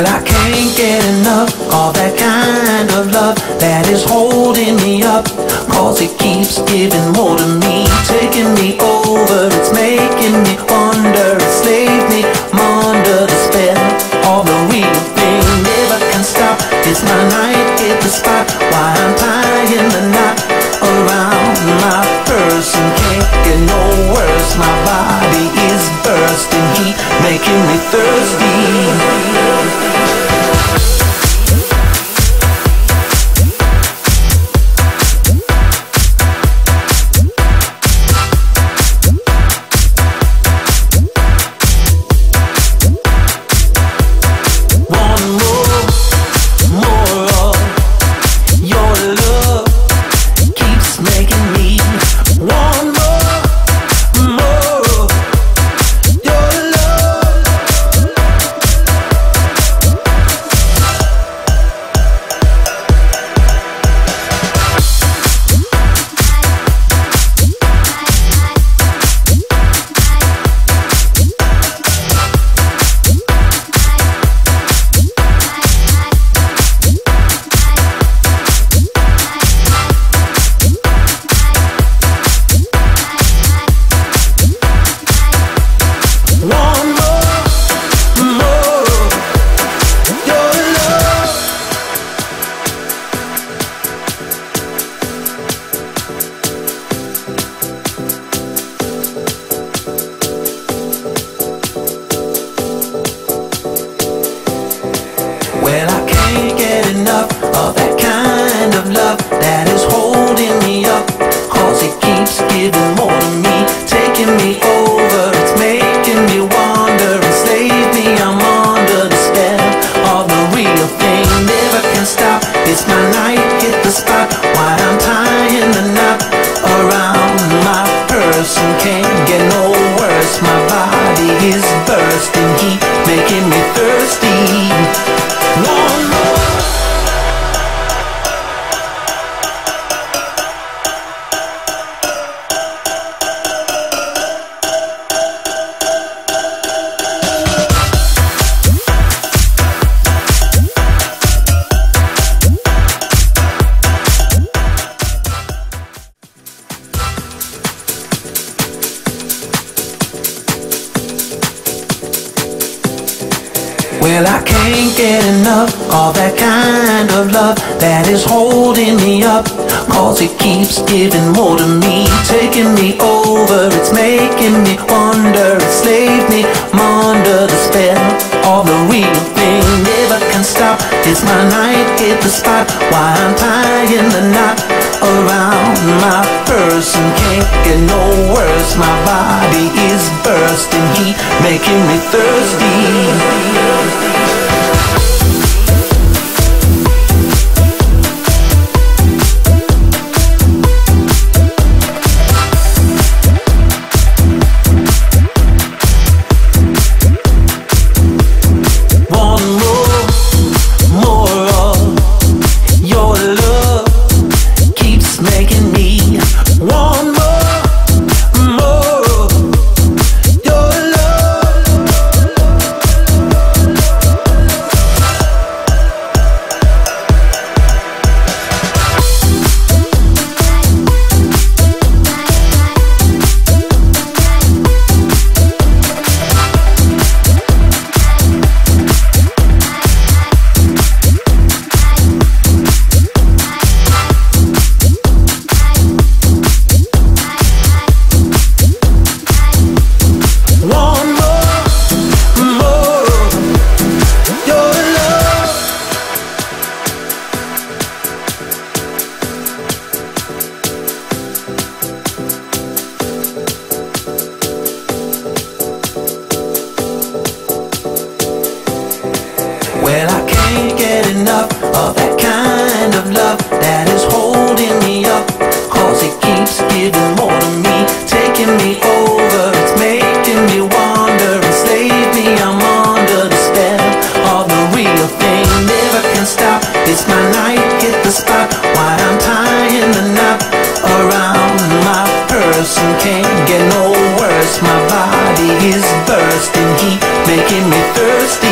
Well, I can't get enough of that kind of love that is holding me up. Cause it keeps giving more to me, taking me over. It's making me wonder, enslaved me, I'm under the spell of the real thing. Never can stop. It's my night, hit the spot. Why I'm tying the knot around my person. Can't get no enough of that kind of love that is holding me up. Cause it keeps giving more to me, taking me over. It's making me me. I'm under the spell of the real thing. Never can stop. It's my night, hit the spot. Why I'm tying the knot around my person. Can't get no worse. My body is bursting heat, making me Well, I can't get enough of that kind of love that is holding me up. Cause it keeps giving more to me, taking me over. It's making me wonder, it's enslave me. Under the spell of the real thing. Never can stop. It's my night, hit the spot. Why I'm tying the knot around person. Can't get no worse. My body is bursting heat, making me thirsty. Person. Can't get no worse. My body is bursting heat, making me thirsty.